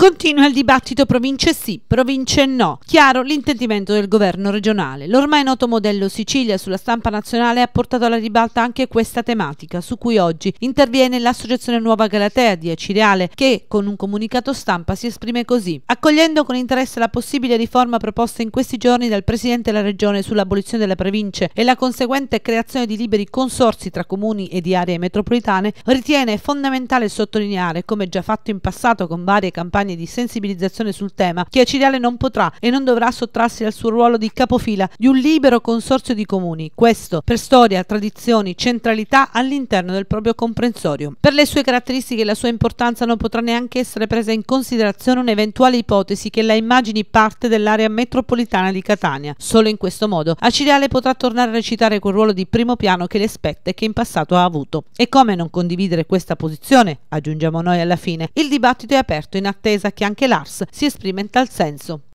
Continua il dibattito province sì, province no. Chiaro l'intendimento del governo regionale. L'ormai noto modello Sicilia sulla stampa nazionale ha portato alla ribalta anche questa tematica, su cui oggi interviene l'associazione Nuova Galatea di Acireale, che con un comunicato stampa si esprime così. Accogliendo con interesse la possibile riforma proposta in questi giorni dal Presidente della Regione sull'abolizione delle province e la conseguente creazione di liberi consorsi tra comuni e di aree metropolitane, ritiene fondamentale sottolineare, come già fatto in passato con varie campagne campagne di sensibilizzazione sul tema che Acireale non potrà e non dovrà sottrarsi al suo ruolo di capofila di un libero consorzio di comuni, questo per storia, tradizioni, centralità all'interno del proprio comprensorio. Per le sue caratteristiche e la sua importanza non potrà neanche essere presa in considerazione un'eventuale ipotesi che la immagini parte dell'area metropolitana di Catania. Solo in questo modo Acireale potrà tornare a recitare quel ruolo di primo piano che le spetta e che in passato ha avuto. E come non condividere questa posizione? Aggiungiamo noi alla fine. Il dibattito è aperto in attesa attesa che anche l'ARS si esprima in tal senso.